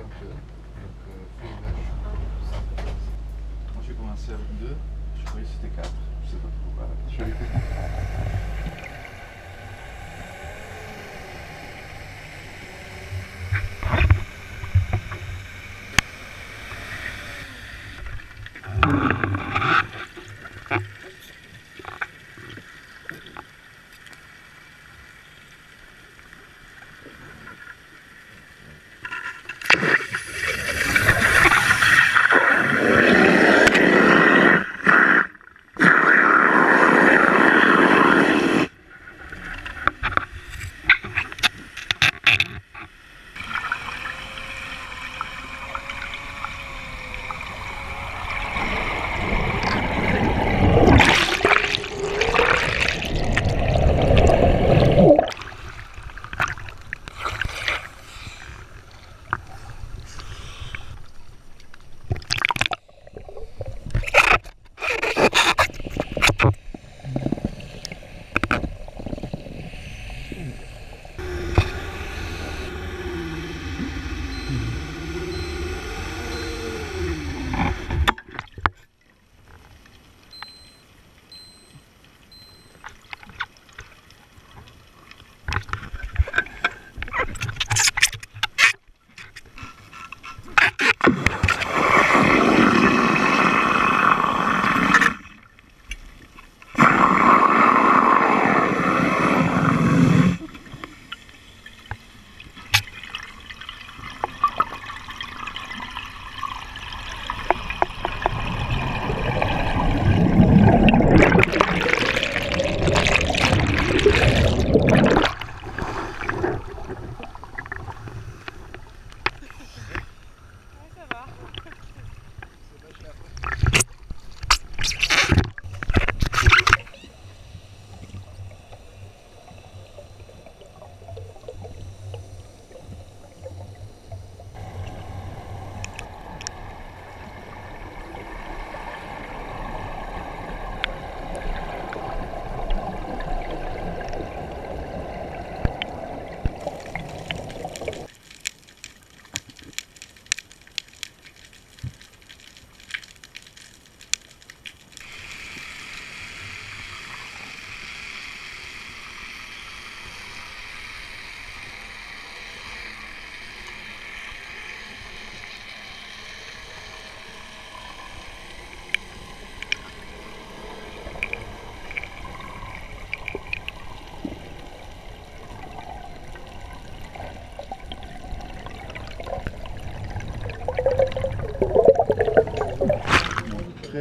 un peu. Donc. Moi j'ai commencé avec deux, je croyais que c'était quatre. Je sais pas trop.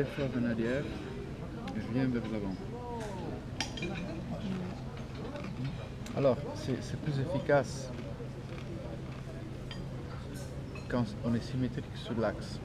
Très fort en arrière et je viens vers l'avant. Alors, c'est plus efficace quand on est symétrique sur l'axe.